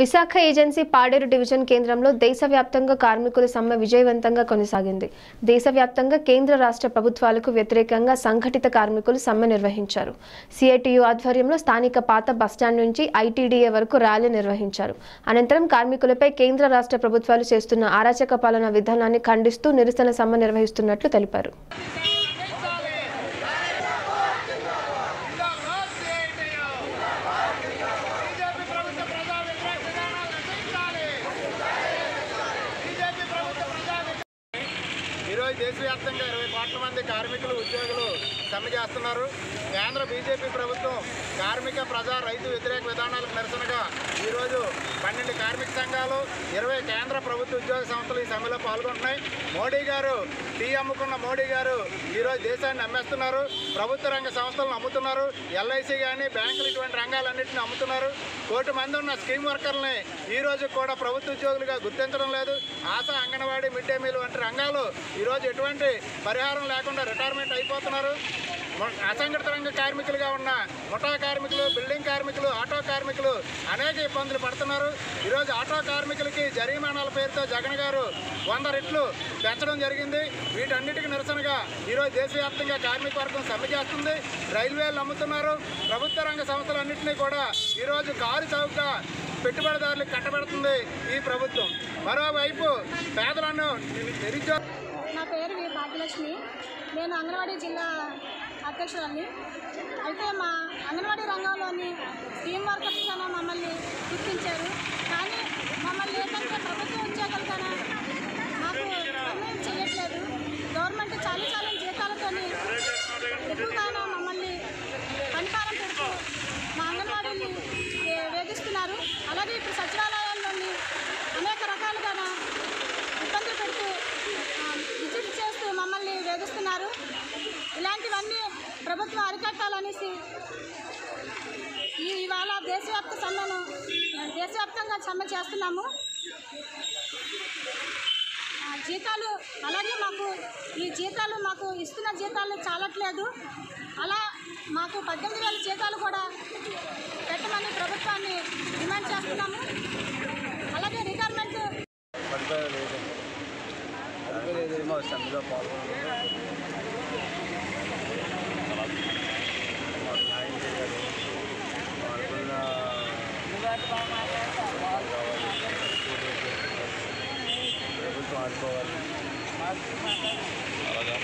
Visakha agency Paderu division కేంద్రంలో దేశవ్యాప్తంగా కార్మికుల సమ్మె విజయవంతంగా కొనసాగింది. దేశవ్యాప్తంగా కేంద్ర రాష్ట్ర ప్రభుత్వాలకు వ్యతిరేకంగా సంఘటిత కార్మికులు సమ్మె నిర్వహించారు. సిఐటియు ఆధ్వర్యంలో స్థానిక పాత బస్టాండ్ నుంచి ఐటీడీఏ వరకు ర్యాలీ నిర్వహించారు. అనంతరం కార్మికులపై కేంద్ర రాష్ట్ర ప్రభుత్వాలు చేస్తున్న అరాచక పాలన విధానాన్ని ఖండిస్తూ నిరసన సమ్మె నిర్వహిస్తున్నట్లు తెలిపారు బీజేపీ ప్రభుత్వ ప్రజా వ్యతిరేక విధానాలు నశించాలి బీజేపీ ప్రభుత్వ ప్రజా ఈరోజు దేశవ్యాప్తంగా ఇరవై కోట్ల మంది కార్మికులు ఉద్యోగులు సమ్మె చేస్తున్నారు. కేంద్ర బీజేపీ ప్రభుత్వం కార్మిక ప్రజా రైతు వ్యతిరేక విధానాలకు నిరసనగా ఈరోజు పన్నెండు కార్మిక సంఘాలు ఇరవై కేంద్ర ప్రభుత్వ ఉద్యోగ సంస్థలు ఈ సమ్మెలో పాల్గొంటున్నాయి. మోడీ గారు టీ అమ్ముకున్న మోడీ గారు ఈరోజు దేశాన్ని అమ్మేస్తున్నారు ప్రభుత్వ రంగ సంస్థలను అమ్ముతున్నారు ఎల్ఐసి కానీ బ్యాంకులు ఇటువంటి రంగాలన్నింటినీ అమ్ముతున్నారు కోటి మంది ఉన్న స్కీమ్ వర్కర్లని ఈ రోజు కూడా ప్రభుత్వ ఉద్యోగులుగా గుర్తించడం లేదు. ASHA anganwadi mid day meal వంటి రంగాలు ఈరోజు ఎటువంటి పరిహారం లేకుండా రిటైర్మెంట్ అయిపోతున్నారు. అసంఘటిత రంగ కార్మికులుగా ఉన్న ముఠా కార్మికులు బిల్డింగ్ కార్మికులు ఆటో కార్మికులు అనేక ఇబ్బందులు పడుతున్నారు. ఈరోజు ఆటో కార్మికులకి జరిమానాల పేరుతో జగన్ గారు వంద రెట్లు పెంచడం జరిగింది. వీటన్నిటికీ నిరసనగా ఈరోజు దేశవ్యాప్తంగా కార్మిక వర్గం సమ్మె చేస్తుంది. రైల్వేలు నమ్ముతున్నారు. ప్రభుత్వ రంగ సంస్థలన్నింటినీ కూడా ఈరోజు కారు చౌకగా పెట్టుబడిదారులకు కట్టబెడుతుంది ఈ ప్రభుత్వం. మరోవైపు పేదలను నిరుద్యోగ నా పేరు వి భాగ్యలక్ష్మి. నేను అంగన్వాడీ జిల్లా అధ్యక్షురాలిని అయితే మా అంగన్వాడీ రంగంలోని టీమ్ వర్కర్స్ కన్నా మమ్మల్ని గుర్తించారు. కానీ మమ్మల్ని ఏంటంటే ప్రభుత్వ ఉద్యోగాలు ప్రభుత్వం అరికట్టాలనేసి ఈ ఇవాళ దేశవ్యాప్త సమ్మెను దేశవ్యాప్తంగా సమ్మె చేస్తున్నాము. ఆ, జీతాలు అలాగే మాకు ఈ జీతాలు మాకు ఇస్తున్న జీతాలు చాలట్లేదు. అలా మాకు పద్దెనిమిది వేల జీతాలు కూడా పెట్టమని ప్రభుత్వాన్ని డిమాండ్ చేస్తున్నాము. అలాగే రిటైర్మెంట్ ఆడుకోవాలి అలాగా